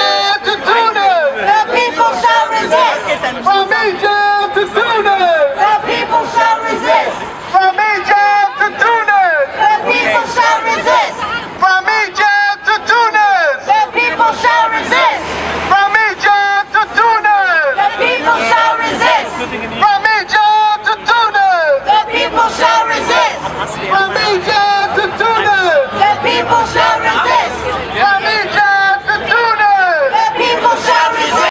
From Egypt to Tunis. The people shall resist. From Egypt to Tunis.